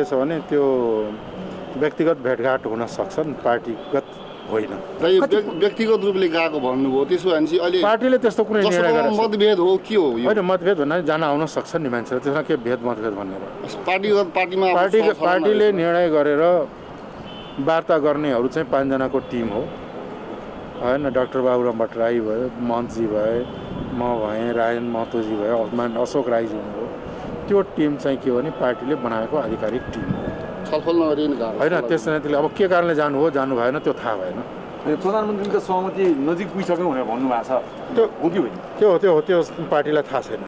के छ भने त्यो व्यक्तिगत भेटघाट हुन सक्छन् पार्टीगत होइन। र यो व्य- व्यक्तिगत रूपले गएको भन्नुभयो त्यसो भने चाहिँ अहिले पार्टीले त्यस्तो कुनै। मतभेद हो के हो होइन मतभेद भन्दा जान आउन सक्छ नि मान्छेहरू त्यसमा के भेद मतभेद भनेर। पार्टीगत पार्टीमा पार्टी पार्टीले। निर्णय गरेर वार्ता गर्नेहरू चाहिँ पाँचजनाको टिम हो। होइन डाक्टर बाबुराम भट्टराई भयो महन्तजी भए म भएँ रायन महतोजी भयो अशोक राईजी हुनुभयो। त्यो टिम चाहिँ के हो भने पार्टीले बनाएको आधिकारिक टिम हो। छलफल होइन त्यसले अब के कारणले जानु हो जानु भएन त्यो थाहा भएन। प्रधानमन्त्रीको सहमति नजिक पुगिसक्यो भनेर भन्नुभएको छ। त्यो हो कि होइन? त्यो हो त्यो हो त्यो पार्टीलाई थाहा छैन।